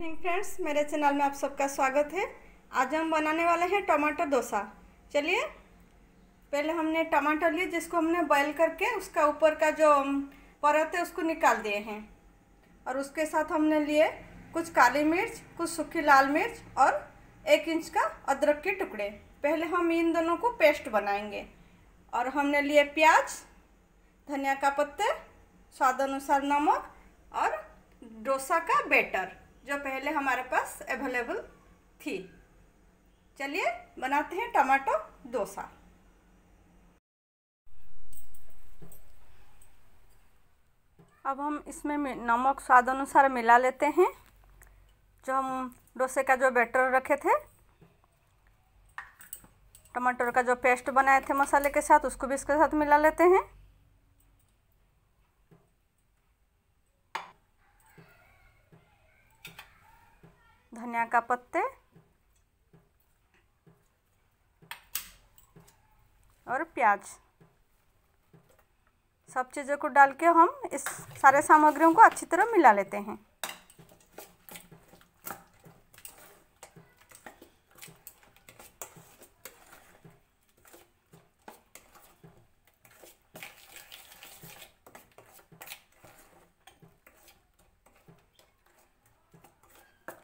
Friends मेरे channel में आप सबका स्वागत है। आज हम बनाने वाले हैं टमाटर डोसा। चलिए, पहले हमने टमाटर लिए, जिसको हमने बॉईल करके उसका ऊपर का जो परत है, उसको निकाल दिए हैं। और उसके साथ हमने लिए कुछ काली मिर्च, कुछ सूखी लाल मिर्च और एक इंच का अदरक के टुकड़े। पहले हम इन दोनों को पेस्ट बनाएँगे। और हमने लिए प्याज, धनिया का पत्ते, स्वाद अनुसार नमक और डोसा का बेटर जो पहले हमारे पास अवेलेबल थी। चलिए बनाते हैं टमाटो डोसा। अब हम इसमें नमक स्वाद अनुसार मिला लेते हैं। जो हम डोसे का जो बैटर रखे थे, टमाटर का जो पेस्ट बनाए थे मसाले के साथ, उसको भी इसके साथ मिला लेते हैं। धनिया का पत्ते और प्याज। सब चीज़ों को डाल के हम इस सारे सामग्रियों को अच्छी तरह मिला लेते हैं।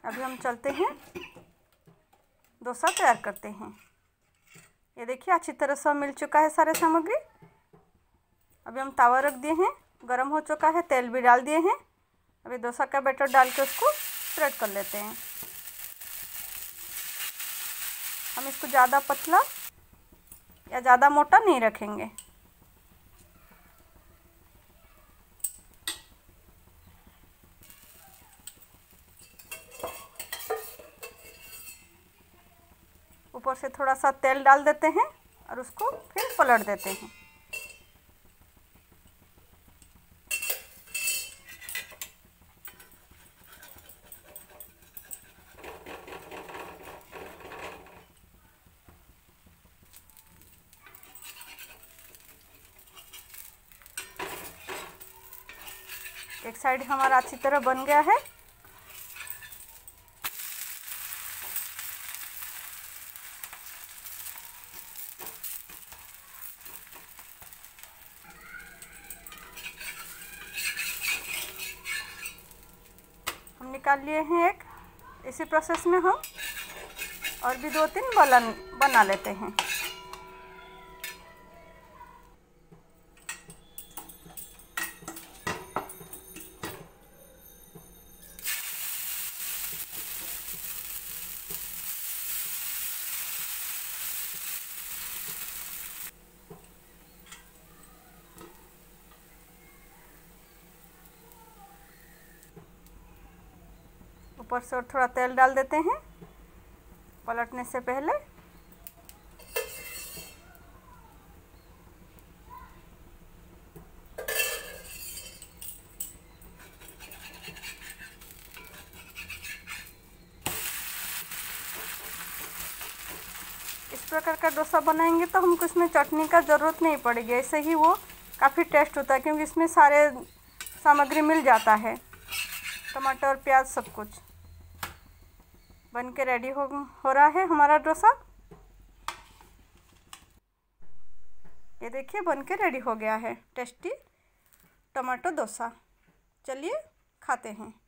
अभी हम चलते हैं। डोसा तैयार करते हैं। ये देखिए, अच्छी तरह से मिल चुका है सारे सामग्री। अभी हम तावा रख दिए हैं, गरम हो चुका है, तेल भी डाल दिए हैं। अभी डोसा का बैटर डाल के उसको स्प्रेड कर लेते हैं। हम इसको ज़्यादा पतला या ज़्यादा मोटा नहीं रखेंगे। ऊपर से थोड़ा सा तेल डाल देते हैं और उसको फिर पलट देते हैं। एक साइड हमारा अच्छी तरह बन गया है। निकाल लिए हैं एक। इसी प्रोसेस में हम और भी दो तीन बलन बना लेते हैं। ऊपर से और थोड़ा तेल डाल देते हैं। पलटने से पहले। इस प्रकार का डोसा बनाएँगे तो हमको इसमें चटनी का ज़रूरत नहीं पड़ेगी। ऐसे ही वो काफ़ी टेस्ट होता है, क्योंकि इसमें सारे सामग्री मिल जाता है। टमाटर, प्याज सब कुछ। बन के रेडी हो हो रहा है हमारा डोसा। ये देखिए बन के रेडी हो गया है। Tasty tomato dosa. चलिए, खाते हैं।